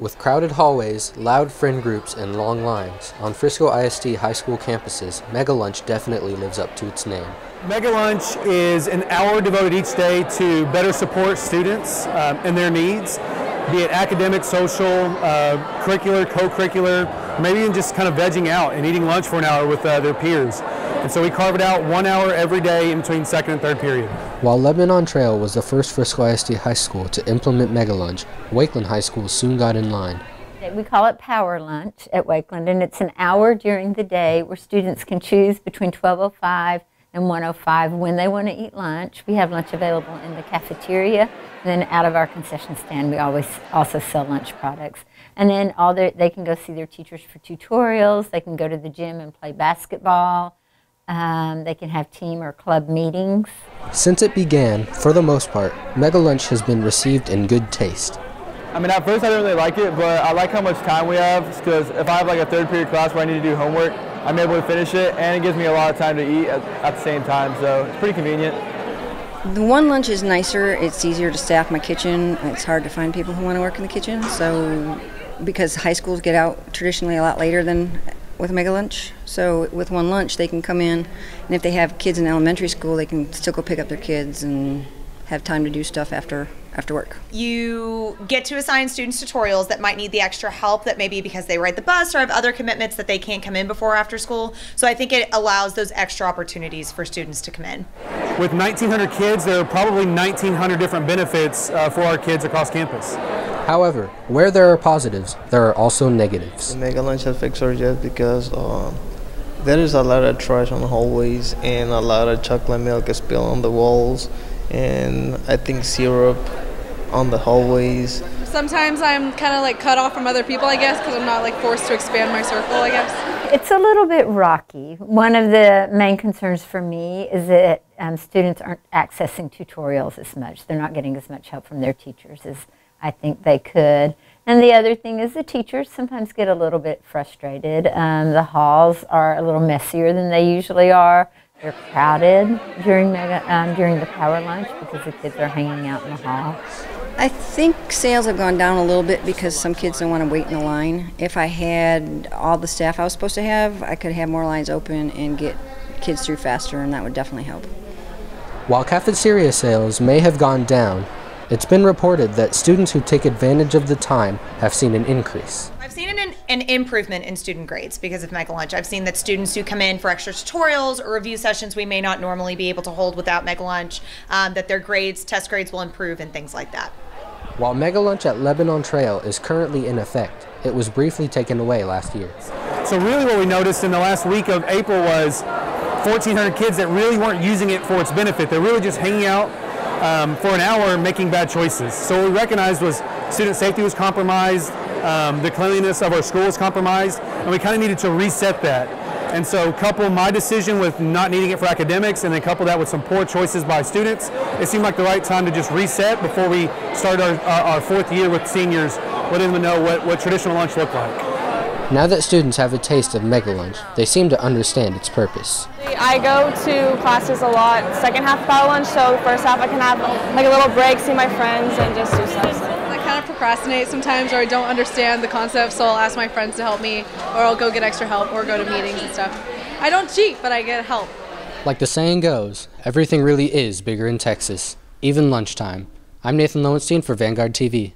With crowded hallways, loud friend groups, and long lines, on Frisco ISD high school campuses, Mega Lunch definitely lives up to its name. Mega Lunch is an hour devoted each day to better support students um, and their needs, be it academic, social, uh, curricular, co-curricular, maybe even just kind of vegging out and eating lunch for an hour with uh, their peers. And so we carve it out one hour every day in between second and third period. While Lebanon Trail was the first Frisco ISD high school to implement Mega Lunch, Wakeland High School soon got in line. We call it Power Lunch at Wakeland, and it's an hour during the day where students can choose between 1205 and 105 when they want to eat lunch. We have lunch available in the cafeteria, and then out of our concession stand, we always also sell lunch products. And then all their, they can go see their teachers for tutorials. They can go to the gym and play basketball. Um, they can have team or club meetings. Since it began, for the most part, Mega Lunch has been received in good taste. I mean, at first I didn't really like it, but I like how much time we have because if I have like a third period class where I need to do homework, I'm able to finish it, and it gives me a lot of time to eat at, at the same time, so it's pretty convenient. The one lunch is nicer. It's easier to staff my kitchen. It's hard to find people who want to work in the kitchen, so because high schools get out traditionally a lot later than with a Mega Lunch. So with one lunch, they can come in, and if they have kids in elementary school, they can still go pick up their kids and have time to do stuff after after work. You get to assign students tutorials that might need the extra help that maybe because they ride the bus or have other commitments that they can't come in before after school. So I think it allows those extra opportunities for students to come in. With 1,900 kids, there are probably 1,900 different benefits uh, for our kids across campus. However, where there are positives, there are also negatives. The Mega Lunch affects our just because uh, there is a lot of trash on the hallways and a lot of chocolate milk spilled on the walls and I think syrup on the hallways. Sometimes I'm kind of like cut off from other people, I guess, because I'm not like forced to expand my circle, I guess. It's a little bit rocky. One of the main concerns for me is that um, students aren't accessing tutorials as much. They're not getting as much help from their teachers as I think they could. And the other thing is the teachers sometimes get a little bit frustrated. Um, the halls are a little messier than they usually are. They're crowded during mega, um, during the power lunch because the kids are hanging out in the hall. I think sales have gone down a little bit because some kids don't want to wait in the line. If I had all the staff I was supposed to have, I could have more lines open and get kids through faster, and that would definitely help. While cafeteria sales may have gone down, it's been reported that students who take advantage of the time have seen an increase. I've seen an, an improvement in student grades because of Mega Lunch. I've seen that students who come in for extra tutorials or review sessions we may not normally be able to hold without Mega Lunch, um, that their grades, test grades will improve and things like that. While Mega Lunch at Lebanon Trail is currently in effect, it was briefly taken away last year. So really what we noticed in the last week of April was 1,400 kids that really weren't using it for its benefit. They're really just hanging out um, for an hour making bad choices. So what we recognized was student safety was compromised, um, the cleanliness of our school was compromised, and we kind of needed to reset that. And so couple my decision with not needing it for academics and then couple that with some poor choices by students, it seemed like the right time to just reset before we start our, our, our fourth year with seniors, letting them know what, what traditional lunch looked like. Now that students have a taste of Mega Lunch, they seem to understand its purpose. I go to classes a lot, second half of power lunch, so first half I can have like a little break, see my friends, and just do stuff. I kind of procrastinate sometimes, or I don't understand the concept, so I'll ask my friends to help me, or I'll go get extra help, or go to meetings and stuff. I don't cheat, but I get help. Like the saying goes, everything really is bigger in Texas, even lunchtime. I'm Nathan Lowenstein for Vanguard TV.